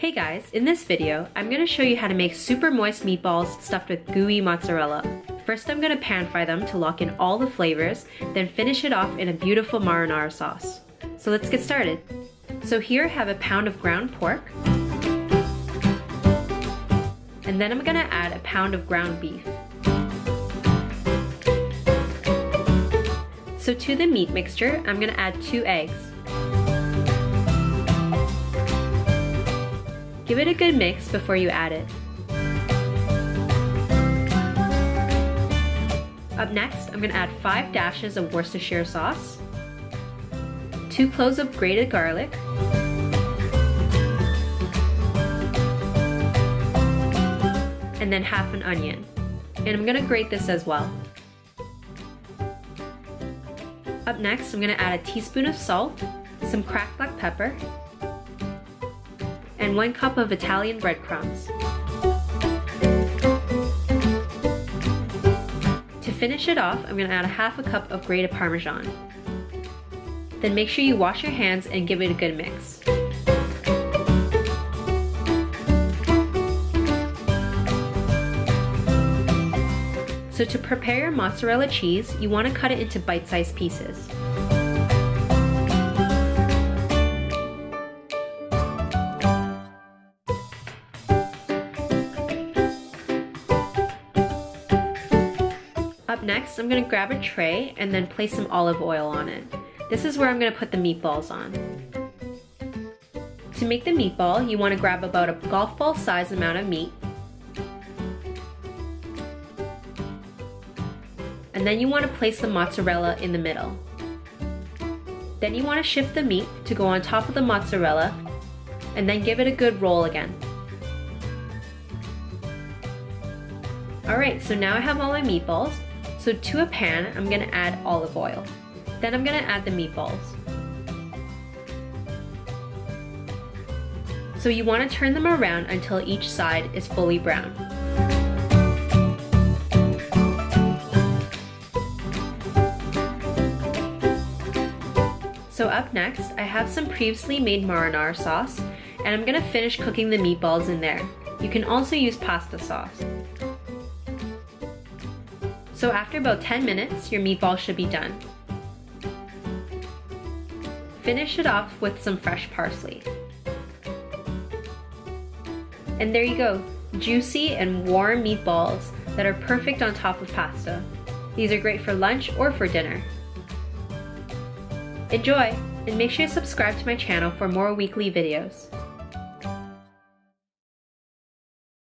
Hey guys, in this video, I'm gonna show you how to make super moist meatballs stuffed with gooey mozzarella. First I'm gonna pan fry them to lock in all the flavors, then finish it off in a beautiful marinara sauce. So let's get started. So here I have a pound of ground pork, and then I'm gonna add a pound of ground beef. So to the meat mixture, I'm gonna add two eggs. Give it a good mix before you add it. Up next, I'm gonna add five dashes of Worcestershire sauce, two cloves of grated garlic, and then half an onion. And I'm gonna grate this as well. Up next, I'm gonna add a teaspoon of salt, some cracked black pepper, and 1 cup of Italian breadcrumbs. To finish it off, I'm going to add a half a cup of grated Parmesan. Then make sure you wash your hands and give it a good mix. So to prepare your mozzarella cheese, you want to cut it into bite-sized pieces. Next, I'm gonna grab a tray and then place some olive oil on it. This is where I'm gonna put the meatballs on. To make the meatball, you wanna grab about a golf ball size amount of meat. And then you wanna place the mozzarella in the middle. Then you wanna shift the meat to go on top of the mozzarella and then give it a good roll again. Alright, so now I have all my meatballs. So to a pan, I'm gonna add olive oil. Then I'm gonna add the meatballs. So you wanna turn them around until each side is fully brown. So up next, I have some previously made marinara sauce, and I'm gonna finish cooking the meatballs in there. You can also use pasta sauce. So after about 10 minutes, your meatball should be done. Finish it off with some fresh parsley. And there you go, juicy and warm meatballs that are perfect on top of pasta. These are great for lunch or for dinner. Enjoy, and make sure to subscribe to my channel for more weekly videos.